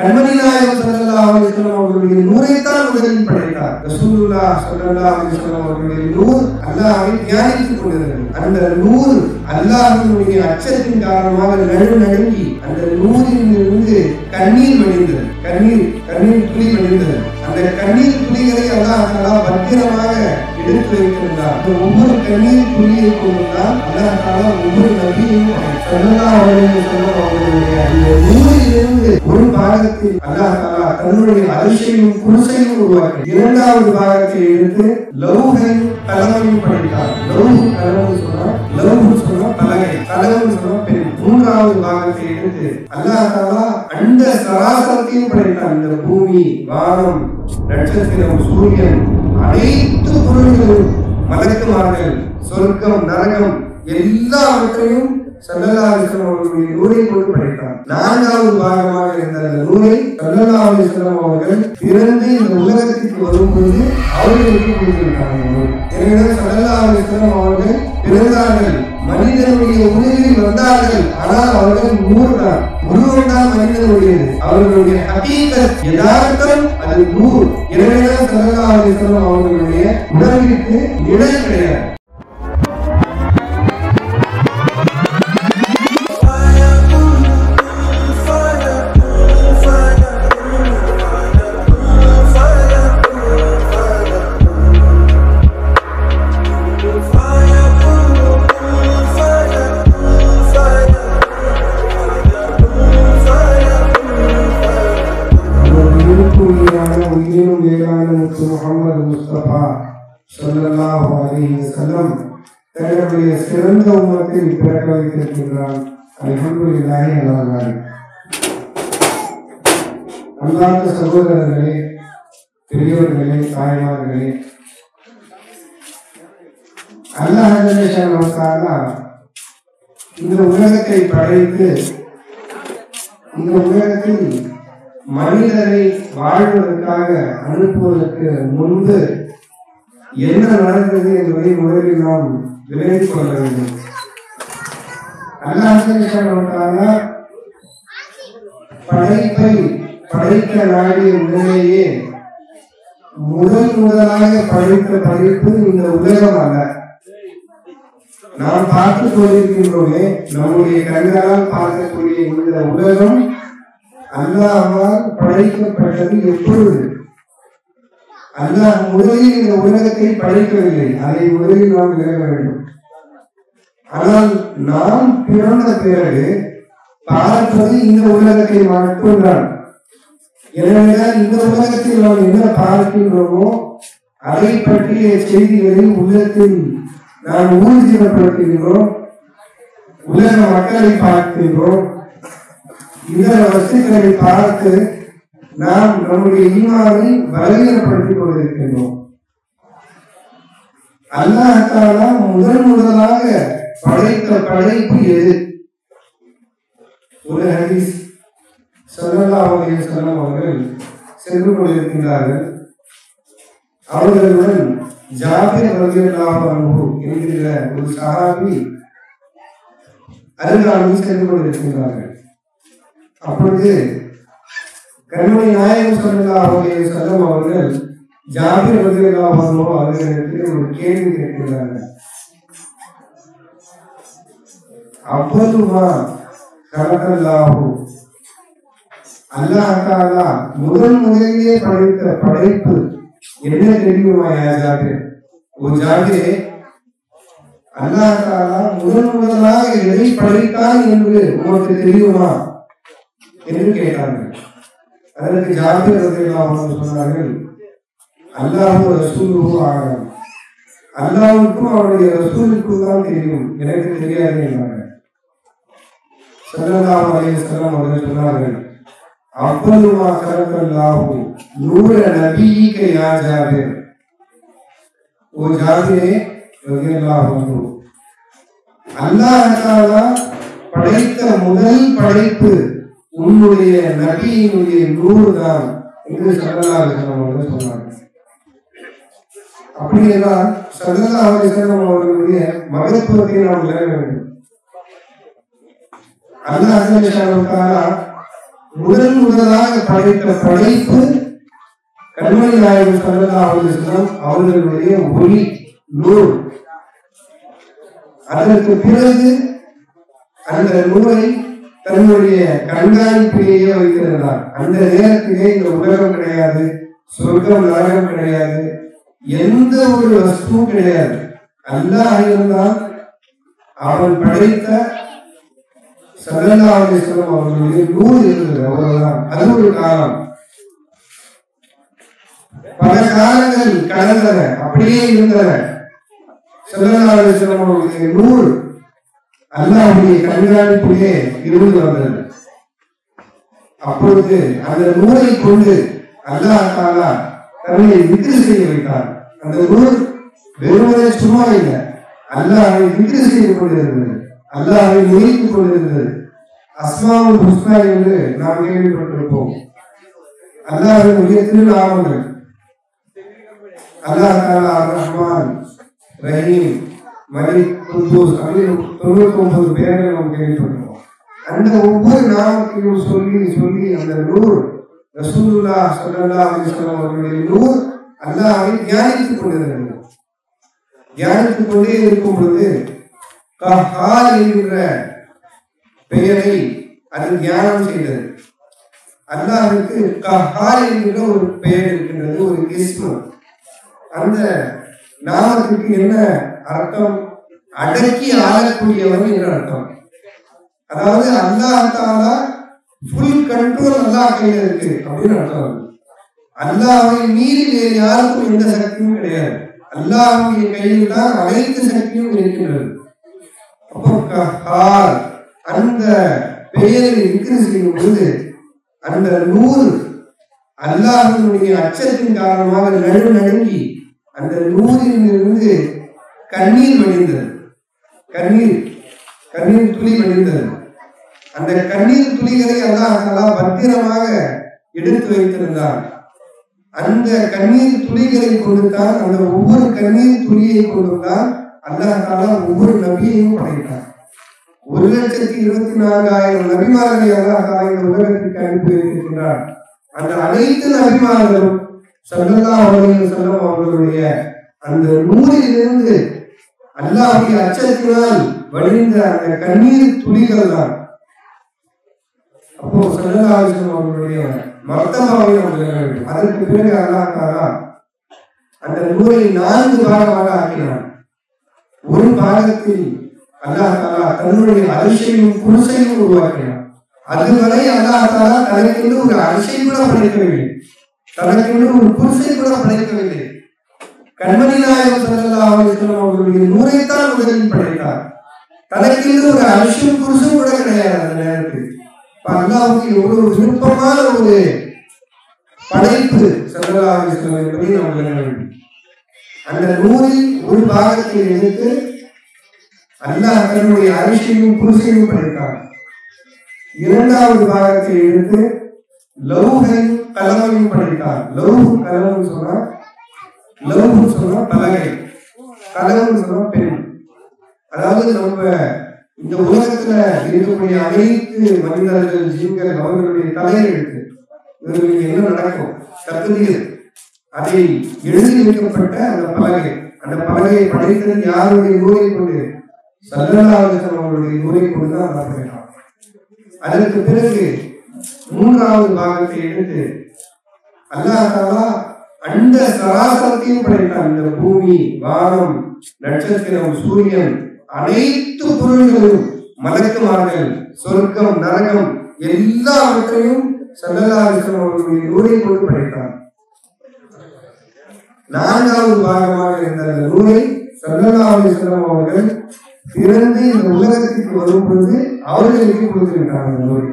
கண்மணி நாயகம் ஸல்லல்லாஹு அலைஹி வஸல்லம் அவர்களுடைய நூரைத்தான் முதலில் படைத்தார். ரசூலுல்லாஹ் ஸல்லல்லாஹு அலைஹி வஸல்லம் அவர்களுடைய நூர் அல்லாஹ்வை தியானித்துக் கொண்டிருந்தது அந்த நூர் அல்லாஹ்வினுடைய அச்சத்தின் காரணமாக நடு நடுங்கி அந்த நூரில் இருந்து கண்ணீர் வடிந்தது. கண்ணீர் கண்ணீர் துளி வடிந்தது. அந்த கண்ணீர் துளிகளை அல்லாஹ் தஆலா பத்திரமாக எடுத்து வைத்திருந்தார். ஒவ்வொரு கண்ணீர் புரிய கொண்டுதான் அல்லாஹ் ஒவ்வொரு நபியையும் அவர்களுடைய அந்த ஒரு பாகத்தில் அல்லாஹ் தஆலா தன்னுடைய அரிசையும் குருசையும் உருவாக்கி இரண்டாவது பாகத்தை எடுத்து லௌகையும் கலவையும் படித்தார். லௌஹு கலவு சொன்னா லௌஹு சொன்னா பலகை கலவு சொன்னா பெண் மூன்றாவது பாகத்தை எடுத்து அல்லாஹ் தஆலா அண்ட சராசரத்தையும் படைத்தார். இந்த பூமி வானம் நட்சத்திரம் சூரியன் அனைத்து பொருள்களும் மலக்குமார்கள் சொர்க்கம் நரகம் எல்லாவற்றையும் சல்லல்லாஹிஸ்லம் அவர்களுடைய நூலை கொண்டு படைத்தார். நான்காவது பாகமாக இருந்த அந்த நூலை சல்லல்லாஹிஸ்லம் அவர்கள் பிறந்து இந்த உலகத்திற்கு வரும்போது அவர்களுக்கு கொடுத்திருக்காங்க எனவே சல்லல்லாஹிஸ்லம் அவர்கள் பிறந்தார்கள். மனிதனுடைய உருவில் வந்தார்கள். ஆனால் அவர்கள் நூறு தான். உருவம் தான் மனிதனுடையது. அவர்களுடைய ஹகீகத் யதார்த்தம் அது நூறு. எனவேதான் சல்லல்லாஹிஸ்லம் அவர்களுடைய உணர்விற்கு இடம் கிடையாது. சொல்லலாம் அலைஹி வஸல்லம் தன்னுடைய சிறந்த உமத்தில் பிறக்க வைத்திருக்கின்றான் அல்ஹம்துலில்லாஹி அல்லாஹ் அன்பார்ந்த சகோதரர்களே பெரியவர்களே தாய்மார்களே அல்லாஹ் ஜல்லஷானஹு தஆலா இந்த உலகத்தை படைத்து இந்த உலகத்தில் மனிதரை வாழ்வதற்காக அனுப்புவதற்கு முன்பு என்ன நடந்தது என்பதை முதலில் நாம் விலகிக் கொள்ள வேண்டும். அல்லாஹ் படைப்பை படைக்க நாடிய உடனேயே முதல் முதலாக படைத்த படைப்பு இந்த உலகம் அல்ல. நாம் பார்த்து கொண்டிருக்கின்றோமே நம்முடைய கண்களால் பார்க்கக்கூடிய இந்த உலகம் அல்லாமல் படைக்கப்பட்டது எப்பொழுது? அல்லாஹ் முதலில் இந்த உலகத்தை படைக்கவில்லை. அதை முதலில் நாம் விலக வேண்டும். ஆனால் நாம் பிறந்த பிறகு பார்ப்பது இந்த உலகத்தை மட்டும்தான் எனவேதான் இந்த உலகத்தில் நாம் என்ன பார்க்கின்றோமோ அதை பற்றிய செய்திகளை உள்ளத்தில் நாம் ஊர்ஜிதப்படுத்துகின்றோம் உலக மக்களை பார்க்கின்றோம். இதர வஸ்துக்களை பார்த்து நாம் நம்முடைய ஈமானை பலவீனப்படுத்திக் கொண்டிருக்கின்றோம். அல்லாஹாலா முதன் முதலாக படைத்த படைப்பு எது? ஒரு ஹரிஸ் ஸல்லல்லாஹு அலைஹி வஸல்லம் அவர்கள் சென்று கொண்டிருக்கின்றார்கள். அவர்களுடன் ஜாபிர் ரலியல்லாஹு அன்ஹு என்கிற ஒரு சஹாபி அருகாமல் சென்று கொண்டிருக்கின்றார்கள். அப்பொழுது கண்மணி நாயகம் ஸல்லல்லாஹு அலைஹி வஸல்லம் அவர்கள் ஜாபிர் ரலியல்லாஹு அன்ஹு அவர்களிடத்தில் ஒரு கேள்வி கேட்கிறார்கள் அவ்வளவுமா கலக்கல்லாஹு அல்லாஹ் தஆலா முதல் முதலிலே படைத்த படைப்பு என்ன தெரியுமா யா ஜாபிர் ஓ ஜாபிரே அல்லாஹ் தஆலா முதல் முதலாக எதை படைத்தான் என்று உமக்கு தெரியுமா என்று கேட்டார்கள் அதற்கு ஜாபிர் ரலியல்லாஹு சொன்னார்கள் அல்லாஹும் ரசூலுஹு ஆகலாம் அல்லாவுக்கும் அவருடைய ரசூலுக்கும் தான் தெரியும் எனக்கு தெரியாது என்றார்கள் ஸல்லல்லாஹு அலைஹி வஸல்லம் அவர்கள் சொன்னார்கள் அவ்வளவு கலக்கல்லாஹு நூற நபியிக யா ஜாபிர். ஓ ஜாபிரே ரலியல்லாஹு அல்லாஹ் படைத்த முதல் படைப்பு உன்னுடைய நபியினுடைய நூறு தான் என்று ஸல்லல்லாஹு அவர்கள் சொன்னார்கள் அப்படியெல்லாம் என்றால் ஸல்லல்லாஹு அவர்களுடைய மகத்துவத்தை நாம் பெற வேண்டும். அல்லாஹ் ஜல்லஷானு முதல் முதலாக படைத்த படைப்பு கண்மணி நாயகன் சல்லா அலுவலம் அவர்களுடைய ஒளி நூல். அதற்கு பிறகு அந்த நூலை தன்னுடைய கண்காணிப்பிலேயே வைத்திருந்தார். அந்த நேரத்திலே இந்த உலகம் கிடையாது சொர்க்கம் நரகம் கிடையாது எந்த ஒரு வஸ்துவும் கிடையாது. அல்லாஹ் இருந்தால் அவன் படைத்த சல்லல்லாஹுலேஸ்வரம் அவர்களுடைய நூல் இருந்தது அவ்வளவுதான். அது ஒரு காலம். பல காலங்கள் கடந்தன அப்படியே இருந்தன. சல்லல்லாஹுலேஸ்வரம் அவர்களுடைய நூல் அல்லாவுடைய கண்காணிப்பிலே இருந்து வந்தது அப்பொழுது அந்த நூலை கொண்டு அல்லாஹ் தாலா தன்னை விட்டு செய்ய வைத்தார். அந்த நூல் வெறுமனே சும்மா இல்லை. அல்லாஹை விட்டு செய்து கொண்டிருந்தது. அல்லாஹை நினைத்துக் கொண்டிருந்தது. அஸ்மாவுல் ஹுஸ்னா என்று நாம் கேள்விப்பட்டிருப்போம். அல்லாஹினுடைய திருநாமங்கள். அல்லாஹ் தாலா ரஹ்மான் ரஹீம். மலிக் குத்தூஸ் அப்படின்னு தொண்ணூத்தி ஒன்பது பேர்கள் நாம் கேள்விப்பட்டிருப்போம் அந்த ஒவ்வொரு நாமத்தையும் சொல்லி சொல்லி அந்த நூறு ரசூலுல்லா ஸல்லல்லாஹு அலைஹி அவர்களுடைய நூறு அல்லாஹ்வை தியானித்துக் தியானித்துக் கொண்டே இருக்கும் பொழுது கஹார் என்கிற பெயரை அது தியானம் செய்தது. அல்லாஹ்வுக்கு கஹார் என்கிற ஒரு பெயர் இருக்கின்றது ஒரு இஸ்மு அந்த நாமத்துக்கு என்ன அர்த்தம் அடக்கி ஆளக்கூடியவன் என்ற அர்த்தம். அதாவது அல்லாஹ் தாலா ஃபுல் கண்ட்ரோல் அல்லா கையில இருக்கு அப்படின்னு அர்த்தம். அல்லாவை மீறி வேறு யாருக்கும் எந்த சக்தியும் கிடையாது. அல்லாவுடைய கையில் தான் அனைத்து சக்தியும் இருக்கின்றது. அந்த பெயரை இன்க்ரீஸ் செய்யும் பொழுது அந்த நூறு அல்லாஹனுடைய அச்சத்தின் காரணமாக நடு நடுங்கி அந்த நூறிலிருந்து கண்ணீர் வழிந்தது. கண்ணீர் கண்ணீர் துளி வழிந்தது. அந்த கண்ணீர் துளிகளை அல்லாஹ் தஆலா பத்திரமாக எடுத்து வைத்திருந்தார் அந்த கண்ணீர் துளிகளை கொண்டுதான் அந்த ஒவ்வொரு கண்ணீர் துளியை கொண்டுதான் அல்லாஹ் தாலா ஒவ்வொரு நபியையும் படைத்தார் ஒரு லட்சத்தி இருபத்தி நான்காயிரம் நபிமார்களை அல்லாஹ் இந்த உலகத்திற்கு அனுப்பி வைத்திருக்கின்றார் அந்த அனைத்து நபிமார்களும் ஸல்லல்லாஹு அலைஹி செல்லும் அவர்களுடைய அந்த நூறிலிருந்து அல்லாஹ்வுடைய அச்சத்தினால் வழிந்த அந்த கண்ணீர் துளிகள் தான் அப்போ ஸல்லல்லாஹு அவர்களுடைய மர்த்தபாவை நாம் அதற்கு பிறகு அல்லாஹ் அந்த நூலை நான்கு பாகமாக ஆக்கினான். ஒரு பாகத்தில் அல்லாஹ் தன்னுடைய அரிசையும் குருசையும் உருவாக்கினான். அதுவரை அல்லாஹ் தாலா தனக்கென்று ஒரு அரிசை கூட படைக்கவில்லை. தனக்கென்று ஒரு குருசை கூட படைக்கவில்லை. கண்மணி நாயகம் ஸல்லல்லாஹு அலைஹி அவர்களுடைய நூரைத்தான் முதலில் படைத்தார் ஒரு அரிசியும் குருசும் கூட கிடையாது அந்த நேரத்தில் இப்ப எவ்வளவு விருப்பமான ஒரு படைப்பு ஸல்லல்லாஹு அலைஹி என்பதை நாம் விளங்க வேண்டும் அந்த நூறில் ஒரு பாகத்தை எடுத்து அல்லாஹ் தன்னுடைய அரிசியும் குருசையும் படைத்தார் இரண்டாவது பாகத்தை எடுத்து லவ் கலவையும் படைத்தார் லவ் கலம்னு சொன்னா லவ்னு சொல்றோம் பலகை. கலகம்னு சொல்றோம் பெண். அதாவது நம்ம இந்த உலகத்துல இருக்கக்கூடிய அனைத்து மனிதர்கள் ஜீன்கள் அவர்களுடைய தலையெழுத்து இவர்களுக்கு என்ன நடக்கும்? தகுதியில் அதை எழுதி வைக்கப்பட்ட அந்த பலகை. அந்த பலகையை படைத்தது யாருடைய நூலை கொண்டு? சல்லல்லாஹு அவர்களுடைய நூலை கொண்டு தான் அதற்கு பிறகு மூன்றாவது பாகத்தை எடுத்து அல்லாஹாலா அந்த சராசரத்தையும் படைத்தான். இந்த பூமி வானம் நட்சத்திரம் சூரியன் அனைத்து பொருள்களும் மலக்குமார்கள் சொர்க்கம் நரகம் எல்லாவற்றையும் சல்லல்லாஹு அவர்களுடைய நூலை கொண்டு படைத்தான். நான்காவது பாகமாக இருந்த அந்த நூலை சல்லல்லாஹு அவர்கள் பிறந்து இந்த உலகத்திற்கு வரும் பொழுது அவர்களுக்கு கொடுத்திருக்கிறார் அந்த நூல்.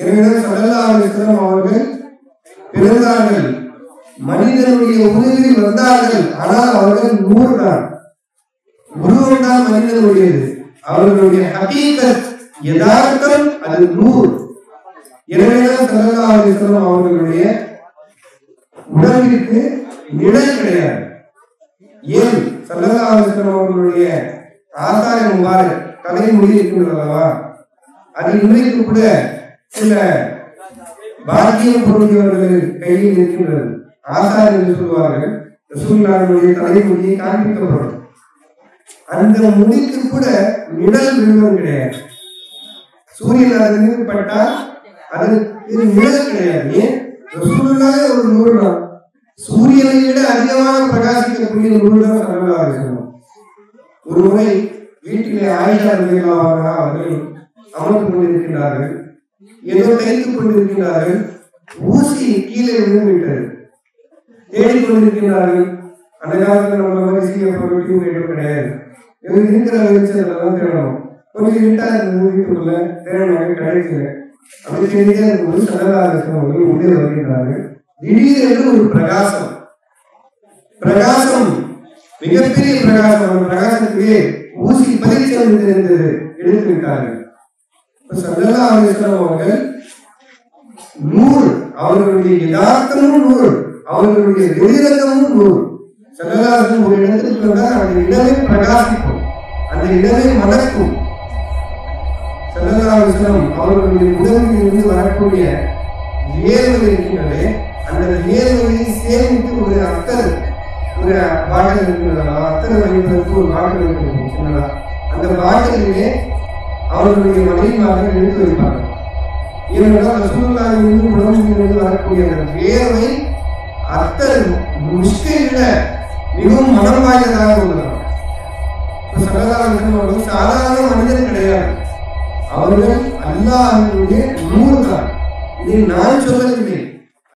எனவே சல்லல்லாஹு அவர்கள் பிறந்தார்கள். மனிதனுடைய உருவில் வந்தார்கள். ஆனால் அவர்கள் நூறு தான் உருவம் தான் மனிதனுடையது. அவர்களுடைய ஹகீகத் யதார்த்தம் அது நூறு. எனவேதான் சரதாசனம் அவர்களுடைய உடலிற்கு நிழல் கிடையாது. ஏன்? சரதாசனம் அவர்களுடைய ஆசார முபாரக். தலைமுடி இருக்கின்றது அல்லவா அது இன்றைக்கு கூட சில பாக்கியம் பொருந்தியவர்கள் கையில் இருக்கின்றது. ஆசார் என்று சொல்வார்கள் ரசூலுல்லாஹினுடைய தலைமுடியை காண்பிக்கப்படும். அந்த முடிக்கு கூட நிழல் விழுவது கிடையாது. சூரியன் அது மீது பட்டால் அது இது நிழல் கிடையாது. ஏன்? ஒரு நூறு தான் சூரியனை விட அதிகமாக பிரகாசிக்கக்கூடிய நூறு தான் சல்லல்லாஹு அலைஹி ஒரு முறை வீட்டிலே ஆயிஷா ரலியல்லாஹு அவர்கள் அமர்ந்து கொண்டிருக்கிறார்கள் ஏதோ தைத்துக் கொண்டிருக்கிறார்கள் ஊசி கீழே விழுந்து விட்டது கொண்டிருக்கிறார்கள் அந்த காலத்தில் நம்ம மாதிரி சீக்கிரம் டியூப் எதுவும் கிடையாது. இவங்க இருக்கிற வச்சு அதெல்லாம் தேடணும். கொஞ்சம் இருட்டா இருந்தது வீட்டுக்குள்ள தேடணும் கிடைக்கல. அப்படி தேடிட்டே இருக்கும்போது சடலாக உள்ளே வருகிறார்கள் திடீரென்று ஒரு பிரகாசம். பிரகாசம். மிகப்பெரிய பிரகாசம். அந்த பிரகாசத்திலே ஊசி பரீட்சை இருந்தது எடுத்து விட்டார்கள் இப்ப சல்லல்லாஹு அவர்கள் நூறு. அவர்களுடைய யதார்த்தமும் நூறு. அவர்களுடைய வெளிரங்கமும் நூறு சல்லல்லாஹு ஒரு இடத்தில் வந்தால் அந்த இடமே பிரகாசிக்கும். அந்த இடமே மலர்க்கும். சல்லல்லாஹு அவர்களுடைய உடலில் இருந்து வரக்கூடிய வியர்வை இருக்கின்றதே அந்த வியர்வையை சேமித்து ஒரு அத்தர் ஒரு பாடல் இருக்கிறதா அத்தர் வைப்பதற்கு ஒரு பாடல் இருக்கிறது சொன்னதா அந்த பாடலிலே அவர்களுடைய மனைவிமார்கள் எழுந்து வைப்பார்கள். ஏனென்றால் ரசூல்லாவிலிருந்து உடம்பிலிருந்து வரக்கூடிய அந்த வேர்வை அத்தர் முஷ்கை மிகவும் மனம் வாய்ந்ததாக உள்ளது இப்ப சாதாரண மனிதர் கிடையாது. அவர்கள் அல்லாஹ்வுடைய நூறு தான் இதை நான் சொல்லவில்லை.